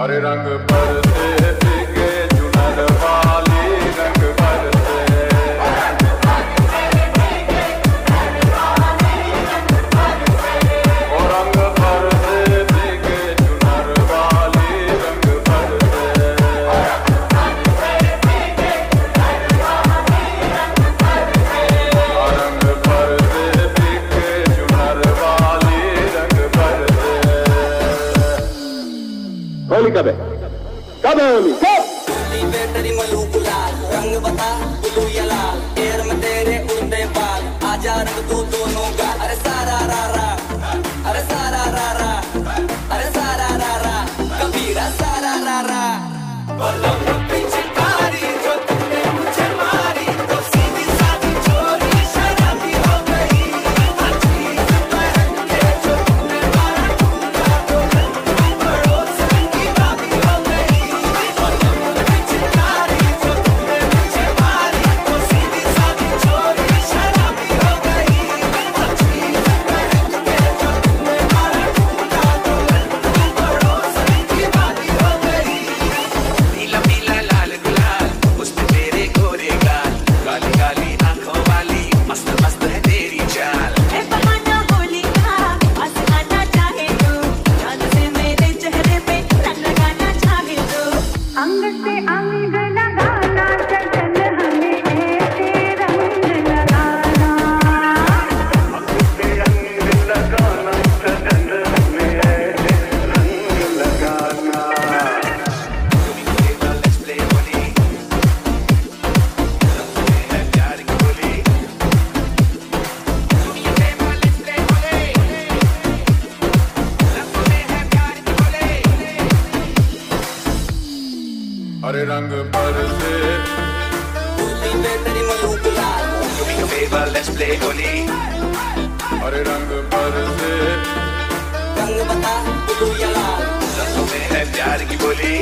Arirang Paris. कब है कब है हम कब रंग बता बुलू या लाल 当你的那个 हरे रंग पर से हरे रंग पर से रंग बता ब्लू या लाल। रंगों में है प्यार की बोली।